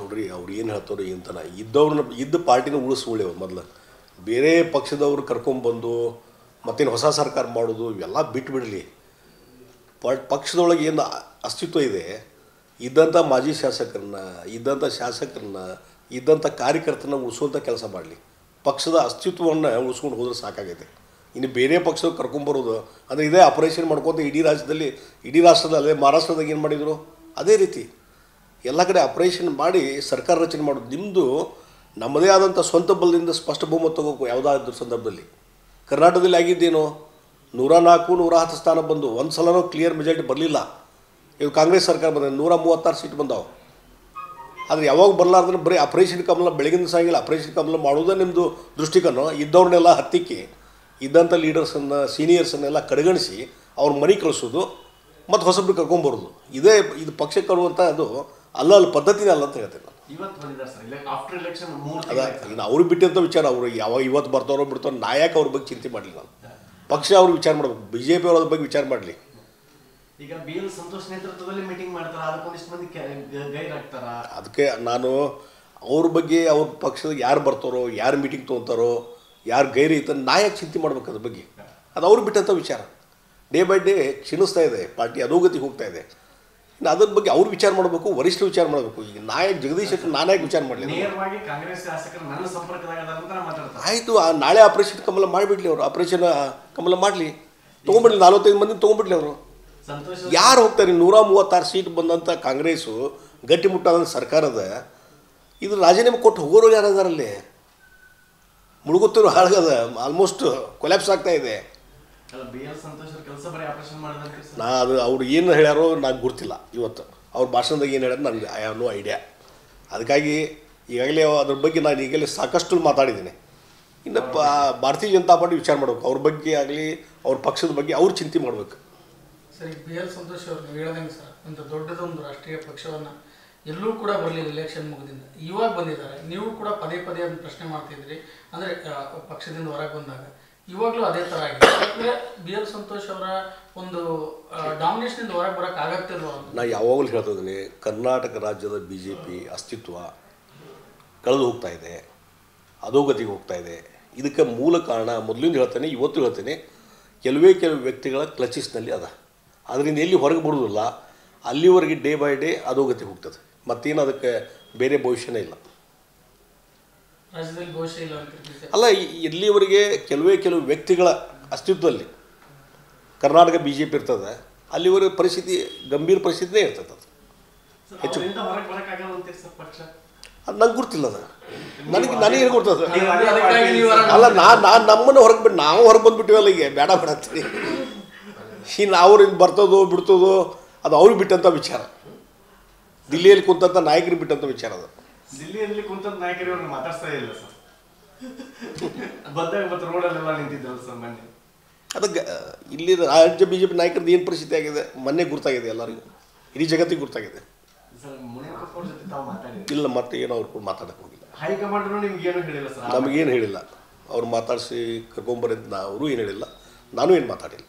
ನೋಡ್ರಿ, ಅವ್ರು ಏನು ಹೇಳ್ತಾರೋ ತನ ಇದ್ದವ್ರನ್ನ ಇದ್ದ ಪಾರ್ಟಿನ ಉಳಿಸ್ಕೊಳ್ಳಿ ಅವ್ರು ಮೊದಲು. ಬೇರೆ ಪಕ್ಷದವ್ರು ಕರ್ಕೊಂಬಂದು ಮತ್ತೇನು ಹೊಸ ಸರ್ಕಾರ ಮಾಡೋದು, ಇವೆಲ್ಲ ಬಿಟ್ಬಿಡಲಿ. ಪಕ್ಷದೊಳಗೆ ಏನು ಅಸ್ತಿತ್ವ ಇದೆ ಇದ್ದಂಥ ಮಾಜಿ ಶಾಸಕರನ್ನ ಇದ್ದಂಥ ಶಾಸಕರನ್ನ ಇದ್ದಂಥ ಕಾರ್ಯಕರ್ತನ ಉಳಿಸುವಂಥ ಕೆಲಸ ಮಾಡಲಿ. ಪಕ್ಷದ ಅಸ್ತಿತ್ವವನ್ನು ಉಳಿಸ್ಕೊಂಡು ಹೋದ್ರೆ ಸಾಕಾಗೈತೆ. ಇನ್ನು ಬೇರೆ ಪಕ್ಷದ ಕರ್ಕೊಂಬರೋದು ಅಂದರೆ ಇದೇ ಆಪರೇಷನ್ ಮಾಡ್ಕೊತ ಇಡೀ ರಾಜ್ಯದಲ್ಲಿ, ಇಡೀ ರಾಷ್ಟ್ರದಲ್ಲಿ, ಮಹಾರಾಷ್ಟ್ರದಾಗ ಏನು ಮಾಡಿದರು? ಅದೇ ರೀತಿ. ಎಲ್ಲ ಕಡೆ ಆಪರೇಷನ್ ಮಾಡಿ ಸರ್ಕಾರ ರಚನೆ ಮಾಡೋದು. ನಿಮ್ಮದು ನಮ್ಮದೇ ಆದಂಥ ಸ್ವಂತ ಬಲದಿಂದ ಸ್ಪಷ್ಟ ಬಹುಮತ ತಗೋಬೇಕು ಯಾವುದಾದ್ರೂ ಸಂದರ್ಭದಲ್ಲಿ. ಕರ್ನಾಟಕದಲ್ಲಿ ಆಗಿದ್ದೇನು? ನೂರ ನಾಲ್ಕು, ನೂರ ಹತ್ತು ಸ್ಥಾನ ಬಂದು ಒಂದು ಸಲನೂ ಕ್ಲಿಯರ್ ಮೆಜಾರಿಟಿ ಬರಲಿಲ್ಲ. ಇವು ಕಾಂಗ್ರೆಸ್ ಸರ್ಕಾರ ಬಂದ ನೂರ ಮೂವತ್ತಾರು ಸೀಟ್ ಬಂದಾವೆ. ಆದರೆ ಯಾವಾಗ ಬರಲಾರ್ದ್ರೆ ಬರೀ ಆಪರೇಷನ್ ಕಮಲ ಬೆಳಗಿನ ಸಾಗಿಲ್ಲ ಆಪರೇಷನ್ ಕಮಲ ಮಾಡೋದೇ ನಿಮ್ಮದು ದೃಷ್ಟಿಕೋನ. ಇದ್ದವ್ರನ್ನೆಲ್ಲ ಹತ್ತಿಕ್ಕಿ ಇದ್ದಂಥ ಲೀಡರ್ಸನ್ನು ಸೀನಿಯರ್ಸನ್ನೆಲ್ಲ ಕಡೆಗಣಿಸಿ ಅವ್ರ ಮನೆ ಕಳಿಸೋದು, ಮತ್ತು ಹೊಸಬ್ರು ಕರ್ಕೊಂಬರೋದು ಇದೇ ಇದು ಪಕ್ಷಕ್ಕೆ ಕೊಡುವಂಥ ಅದು ಅಲ್ಲ ಅಲ್ಲ ಪದ್ಧತಿನೇ ಅಲ್ಲ ಅಂತ ಹೇಳ್ತೀನಿ ನಾನು. ಅದ ಅವ್ರಿಗೆ ಬಿಟ್ಟಿದ್ದ ವಿಚಾರ ಅವರು ಯಾವಾಗ ಇವತ್ತು ಬರ್ತಾರೋ ಬಿಡ್ತಾರೋ ನಾಯಕ ಯಾಕೆ ಅವ್ರ ಬಗ್ಗೆ ಚಿಂತೆ ಮಾಡಲಿ ನಾನು. ಪಕ್ಷ ಅವ್ರು ವಿಚಾರ ಮಾಡಬೇಕು ಬಿ ಜೆ ಪಿ ಅವ್ರ ಬಗ್ಗೆ ವಿಚಾರ ಮಾಡಲಿ. ಈಗ ಬಿ ಎಲ್ ಸಂತೋಷ್ ನೇತೃತ್ವದಲ್ಲಿ ಮೀಟಿಂಗ್ ಮಾಡ್ತಾರೆ? ಅದಕ್ಕೊಂದಿಷ್ಟು ಮಂದಿ ಗೈರಾಗ್ತಾರ? ಅದಕ್ಕೆ ನಾನು ಅವ್ರ ಬಗ್ಗೆ ಅವ್ರ ಪಕ್ಷದ ಯಾರು ಬರ್ತಾರೋ ಯಾರು ಮೀಟಿಂಗ್ ತೊಗೊತಾರೋ ಯಾರು ಗೈರಿ ಐತ ನಾಯಕ ಯಾಕೆ ಚಿಂತೆ ಮಾಡ್ಬೇಕು ಅದ್ರ ಬಗ್ಗೆ. ಅದು ಅವ್ರು ಬಿಟ್ಟಂಥ ವಿಚಾರ. ಡೇ ಬೈ ಡೇ ಕ್ಷೀಣಿಸ್ತಾ ಇದೆ ಪಾರ್ಟಿ ಅಧೋಗತಿಗೆ ಹೋಗ್ತಾ ಇದೆ. ಅದ್ರ ಬಗ್ಗೆ ಅವ್ರು ವಿಚಾರ ಮಾಡಬೇಕು ವರಿಷ್ಠರು ವಿಚಾರ ಮಾಡಬೇಕು. ಈಗ ನಾಯಕ್ ಜಗದೀಶ್ ಶೆಟ್ಟರ್ ನಾನೇ ವಿಚಾರ ಮಾಡಲಿ ನೇರವಾಗಿ ಕಾಂಗ್ರೆಸ್ ಶಾಸಕರು ನನ್ನ ಸಂಪರ್ಕದಾಗ ಅದಾರ ಅಂತ ನಾ ಮಾತಾಡ್ತಾರೆ ಆಯಿತು ಆ ನಾಳೆ ಆಪರೇಷನ್ ಕಮಲ ಮಾಡಿಬಿಡ್ಲಿ ಅವರು. ಆಪರೇಷನ್ ಕಮಲ ಮಾಡಲಿ. ತೊಗೊಂಬಿಡ್ಲಿ ನಲ್ವತ್ತೈದು ಮಂದಿ ತೊಗೊಂಬಿಡ್ಲಿ ಅವರು. ಯಾರು ಹೋಗ್ತಾರೆ? ನೂರ ಮೂವತ್ತಾರು ಸೀಟ್ ಬಂದಂಥ ಕಾಂಗ್ರೆಸ್ಸು ಗಟ್ಟಿಮುಟ್ಟಾದ ಸರ್ಕಾರದ. ಇದು ರಾಜೀನಾಮೆ ಕೊಟ್ಟು ಹೋಗೋರು ಯಾರು ಅದಾರಲ್ಲಿ? ಮುಳುಗುತ್ತಿರೋ ಹಾಳಗದ ಆಲ್ಮೋಸ್ಟ್ ಕೊಲ್ಯಾಪ್ಸ್ ಆಗ್ತಾ ಇದೆ. ನಾ ಅದು ಅವ್ರು ಏನು ಹೇಳ್ಯಾರೋ ನಂಗೆ ಗೊತ್ತಿಲ್ಲ ಇವತ್ತು. ಅವ್ರ ಭಾಷಣದಾಗ ಏನು ಹೇಳ್ಯಾರ ನನಗೆ ಐ ಹ್ಯಾವ್ ನೋ ಐಡಿಯಾ ಅದಕ್ಕಾಗಿ ಈಗಾಗಲೇ ಅದ್ರ ಬಗ್ಗೆ ನಾನು ಈಗಲೇ ಸಾಕಷ್ಟು ಮಾತಾಡಿದ್ದೀನಿ. ಇನ್ನು ಭಾರತೀಯ ಜನತಾ ಪಾರ್ಟಿ ವಿಚಾರ ಮಾಡಬೇಕು. ಅವ್ರ ಬಗ್ಗೆ ಆಗಲಿ ಅವ್ರ ಪಕ್ಷದ ಬಗ್ಗೆ ಅವ್ರು ಚಿಂತೆ ಮಾಡಬೇಕು. ಸರ್ ಈಗ ಬಿ ಎಲ್ ಸಂತೋಷ್ ಅವ್ರು ನೀವು ಹೇಳ್ದಂಗೆ ಸರ್ ಇಂಥ ದೊಡ್ಡದೊಂದು ರಾಷ್ಟ್ರೀಯ ಪಕ್ಷವನ್ನು ಎಲ್ಲೂ ಕೂಡ ಬರಲಿಲ್ಲ ಇಲೆಕ್ಷನ್ ಮುಗಿದಿಂದ. ಇವಾಗ ಬಂದಿದ್ದಾರೆ. ನೀವು ಕೂಡ ಪದೇ ಪದೇ ಅದನ್ನು ಪ್ರಶ್ನೆ ಮಾಡ್ತಿದ್ರಿ. ಅಂದರೆ ಪಕ್ಷದಿಂದ ಹೊರಗೆ ಬಂದಾಗ. ಇವಾಗಲೂ ಅದೇ ಥರ ಆಗಿದೆ. ಬಿ ಎಲ್ ಸಂತೋಷ್ ಅವರ ಒಂದು ಡಾಮಿನೇಷನಿಂದ ಹೊರಗೆ ಬರಕ್ ಆಗತ್ತಿಲ್ವ ನಾ ಯಾವಾಗಲೂ ಹೇಳ್ತಾ ಕರ್ನಾಟಕ ರಾಜ್ಯದ ಬಿ ಜೆ ಪಿ ಅಸ್ತಿತ್ವ ಕಳೆದು ಹೋಗ್ತಾ ಇದೆ, ಅಧೋಗತಿಗೆ ಹೋಗ್ತಾ ಇದೆ. ಇದಕ್ಕೆ ಮೂಲ ಕಾರಣ ಮೊದಲಿಂದ ಹೇಳ್ತೇನೆ, ಇವತ್ತು ಹೇಳ್ತೇನೆ, ಕೆಲವೇ ಕೆಲವು ವ್ಯಕ್ತಿಗಳ ಕ್ಲಚಿಸ್ನಲ್ಲಿ ಅದ. ಅದರಿಂದ ಎಲ್ಲಿ ಹೊರಗೆ ಬರೋದಿಲ್ಲ, ಅಲ್ಲಿವರೆಗೆ ಡೇ ಬೈ ಡೇ ಅಧೋಗತಿ ಹೋಗ್ತದೆ. ಮತ್ತೇನು ಅದಕ್ಕೆ ಬೇರೆ ಭವಿಷ್ಯನೇ ಇಲ್ಲ ರಾಜ್ಯದಲ್ಲಿ ಭವಿಷ್ಯ ಇಲ್ಲ ಅಂತಿರ್ತೀವಿ ಸರ್ ಅಲ್ಲ ಇಲ್ಲಿವರೆಗೆ ಕೆಲವೇ ಕೆಲವು ವ್ಯಕ್ತಿಗಳ ಅಸ್ತಿತ್ವದಲ್ಲಿ ಕರ್ನಾಟಕ ಬಿ ಜೆ ಪಿ ಇರ್ತದೆ ಅಲ್ಲಿವರೆಗೆ ಪರಿಸ್ಥಿತಿ ಗಂಭೀರ ಪರಿಸ್ಥಿತಿನೇ ಇರ್ತದೆ ಅದು. ಹೆಚ್ಚು ಅವರಿಂದ ಅದು ನಂಗೆ ಗೊತ್ತಿಲ್ಲ ಅದು. ನನಗೆ ನನಗೆ ಗೊತ್ತದ ಅಲ್ಲ ನಾನು ನಾ ನಮ್ಮನ್ನು ಹೊರಗೆ ಬಿಟ್ಟು ನಾವು ಹೊರಗೆ ಬಂದುಬಿಟ್ಟಿವಲ್ಲ ಈಗ ಬೇಡ ಬೇಡ ಅಂತೀರಿ. ಇನ್ನು ಅವ್ರಿಗೆ ಬರ್ತದೋ ಬಿಡ್ತದೋ ಅದು ಅವ್ರಿಗೆ ಬಿಟ್ಟಂಥ ವಿಚಾರ. ದಿಲ್ಲಿಯಲ್ಲಿ ಕುಂತಂಥ ನಾಯಕರಿಗೆ ಬಿಟ್ಟಂಥ ವಿಚಾರ ಅದು. ದಿಲ್ಲಿಯಲ್ಲಿ ಕುಂತ ನಾಯಕರು ಇವ್ರನ್ನ ಮಾತಾಡ್ತಾ ಇಲ್ಲ ಸರ್. ಬಂದಾಗ ಮತ್ತೆ ರೋಡಲ್ಲೆಲ್ಲ ನಿಂತಿದ್ರಲ್ಲ ಸರ್ ಮೊನ್ನೆ. ಅದಕ್ಕೆ ಇಲ್ಲಿ ರಾಜ್ಯ ಬಿ ಜೆ ಪಿ ನಾಯಕರದ್ದು ಏನು ಪರಿಸ್ಥಿತಿ ಆಗಿದೆ? ಮೊನ್ನೆ ಗುರ್ತಾಗಿದೆ ಎಲ್ಲರಿಗೂ. ಇಡೀ ಜಗತ್ತಿಗೆ ಗುರ್ತಾಗಿದೆ. ಇಲ್ಲ ಮತ್ತೆ ಏನು ಅವ್ರು ಕೂಡ ಮಾತಾಡಕ್ಕೆ ಹೋಗಿಲ್ಲ. ಹೇಳಿಲ್ಲ ಸರ್? ನಮಗೇನು ಹೇಳಿಲ್ಲ. ಅವ್ರು ಮಾತಾಡಿಸಿ ಕರ್ಕೊಂಬರಂತ ಅವರು ಏನು ಹೇಳಿಲ್ಲ. ನಾನು ಏನು ಮಾತಾಡಿಲ್ಲ.